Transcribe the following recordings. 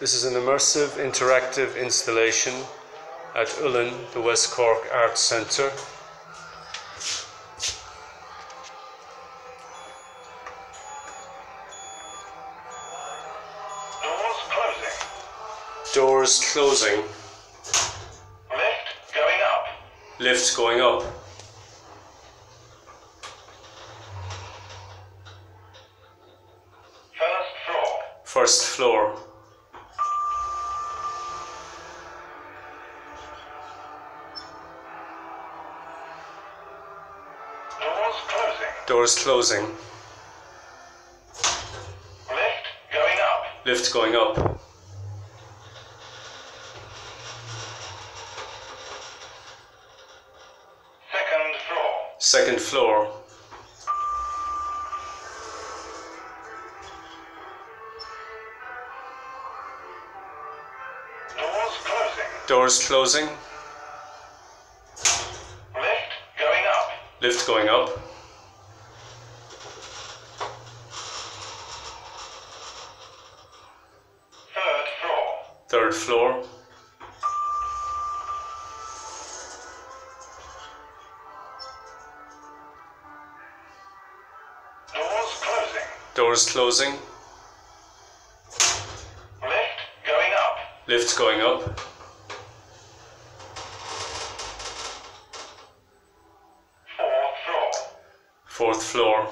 This is an immersive interactive installation at Uillinn, the West Cork Arts Centre. Doors closing. Doors closing, Lift going up. lift going up, First floor. first floor, Doors closing. doors closing, Lift going up. lift going up, Second floor. second floor, Doors closing. doors closing, Lift going up. Lift going up. Third floor, Doors closing. doors closing, Lift going up. lift going up, Fourth floor. fourth floor,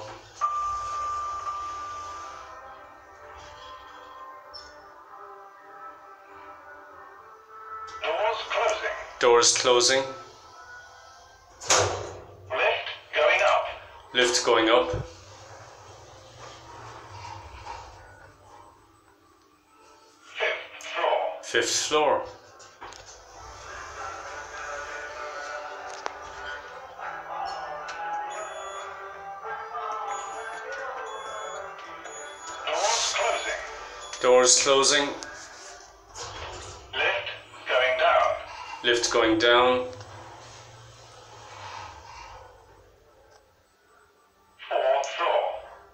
Doors closing. doors closing, Lift going up. lift going up, Fifth floor. fifth floor, Doors closing. doors closing, lift going down, Fourth floor.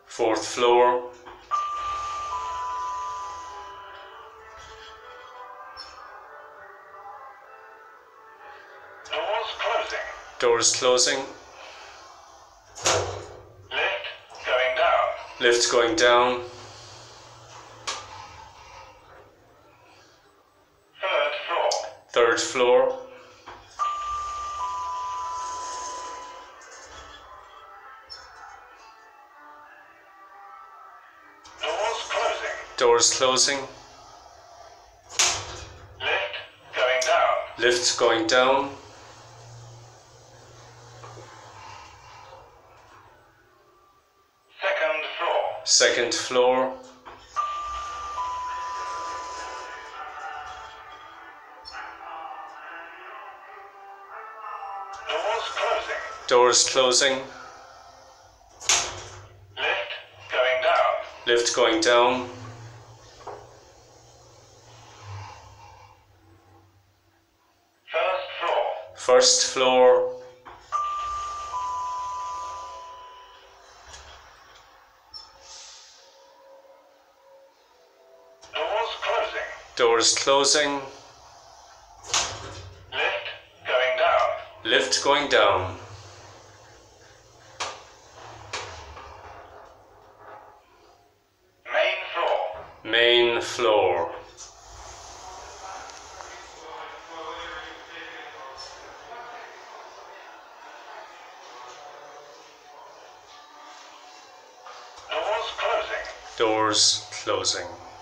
fourth floor, Doors closing. doors closing, Lift going down. lift going down, Third floor. Third floor, Doors closing. doors closing, Lift going down. lift going down, Second floor. second floor, Doors closing. doors closing, Lift going down. lift going down, First floor. first floor, Doors closing. doors closing, lift going down, Main floor. main floor, Doors closing. doors closing.